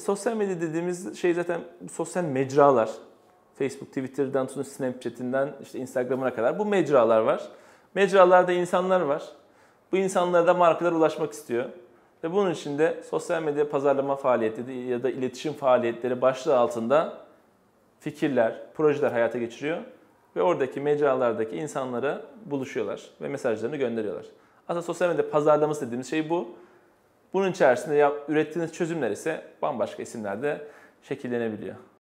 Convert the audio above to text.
sosyal medya dediğimiz şey zaten sosyal mecralar. Facebook, Twitter'dan tutun Snapchat'inden işte Instagram'ına kadar bu mecralar var. Mecralarda insanlar var. Bu insanlara da markalar ulaşmak istiyor. Ve bunun için de sosyal medya pazarlama faaliyetleri ya da iletişim faaliyetleri başlığı altında fikirler, projeler hayata geçiriyor. Ve oradaki mecralardaki insanlara buluşuyorlar ve mesajlarını gönderiyorlar. Aslında sosyal medya pazarlaması dediğimiz şey bu. Bunun içerisinde yap, ürettiğiniz çözümler ise bambaşka isimlerde şekillenebiliyor.